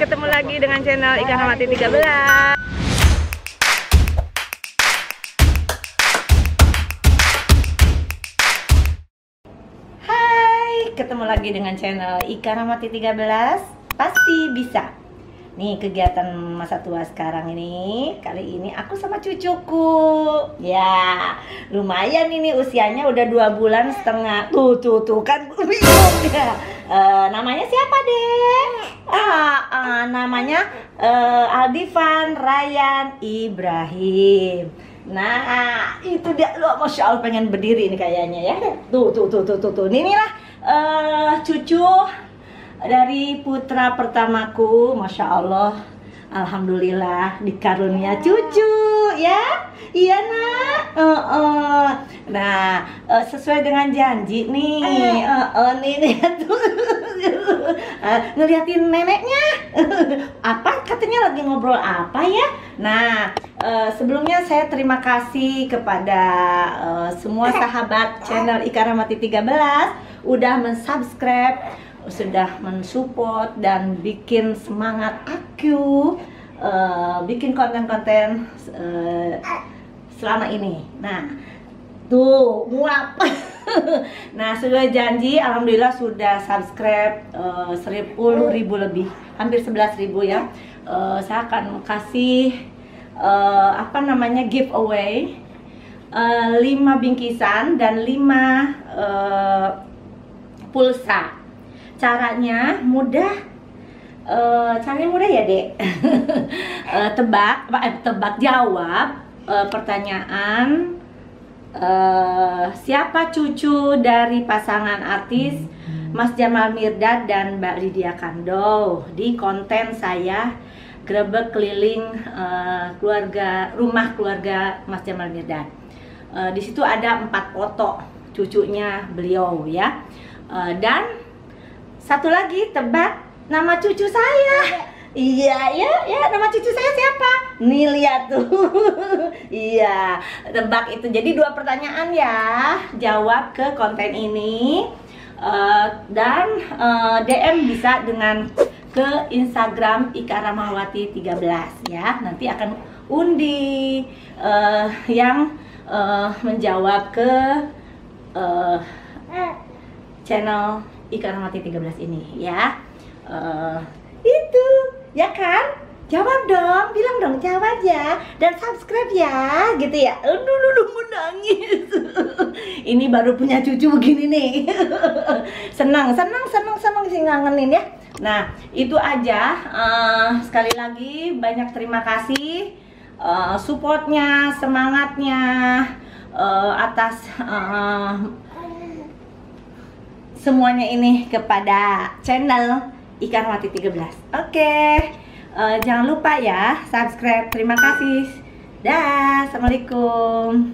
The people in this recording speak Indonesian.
ketemu lagi dengan channel Ikan Hamati 13 Hai, ketemu lagi dengan channel Ikan Hamati 13 Pasti bisa. Nih kegiatan masa tua sekarang ini Kali ini aku sama cucuku. Ya lumayan ini usianya udah dua bulan setengah. Tuh tuh tuh kan? Bingung ya Eh, Namanya siapa deh? Ah, ah, namanya eh, Aldivan Ryan Ibrahim Nah, itu dia lo masya Allah pengen berdiri ini kayaknya ya. Tuh, tuh, tuh, tuh, tuh, tuh. Ini lah eh, cucu dari putra pertamaku, masya Allah. Alhamdulillah dikarunia cucu ya, iya nak. Eh, eh. Nah, eh, sesuai dengan janji nih, eh, eh, nih nih tuh Eh, ngeliatin neneknya. apa katanya lagi ngobrol apa ya? Nah, eh, sebelumnya saya terima kasih kepada semua sahabat channel Ikan Ramati 13 udah mensubscribe, sudah mensupport dan bikin semangat aku eh, bikin konten-konten eh, selama ini. Nah, tuh muap. nah, sudah janji, alhamdulillah sudah subscribe eh, seribu ribu lebih, hampir 11 ribu ya. Eh, saya akan kasih eh, apa namanya giveaway eh, 5 bingkisan dan 5 eh, pulsa. Caranya mudah. Eh, caranya mudah ya, Dek. Eh, tebak, tebak jawab eh, pertanyaan eh, siapa cucu dari pasangan artis Mas Jamal Mirdad dan Mbak Lydia Kando di konten saya grebek keliling eh, keluarga rumah keluarga Mas Jamal Mirdad. Eh, di situ ada empat foto cucunya beliau ya. Eh, dan satu lagi tebak nama cucu saya. Iya, ya, ya, nama cucu saya siapa? Nih lihat tuh. iya, tebak itu. Jadi dua pertanyaan ya. Jawab ke konten ini. Eh, dan eh, DM bisa dengan ke Instagram Ika Ramawati 13 ya. Nanti akan undi eh, yang eh, menjawab ke eh, channel Ika Ramawati 13 ini ya. Itu ya kan? Jawab dong, bilang dong jawab ya dan subscribe ya, gitu ya. Aduh, aduh, mau nangis. Ini baru punya cucu begini nih. senang, senang, senang, senang sih ngangenin ya. Nah, itu aja. Eh, sekali lagi banyak terima kasih eh, supportnya, semangatnya eh, atas eh, semuanya ini kepada channel Ikan Mati 13. Oke. eh, jangan lupa ya subscribe. Terima kasih. Dah. Assalamualaikum.